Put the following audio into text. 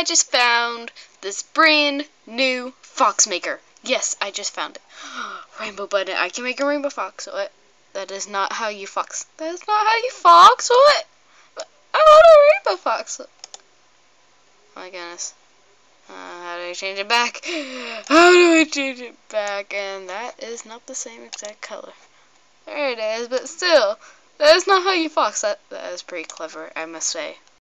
I just found this brand new fox maker. Yes, I just found it. rainbow button. I can make a rainbow fox. What? That is not how you fox. That is not how you fox. What? I want a rainbow fox. Oh my goodness. Uh, how do I change it back? How do I change it back? And that is not the same exact color. There it is, but still, that is not how you fox. That, that is pretty clever, I must say.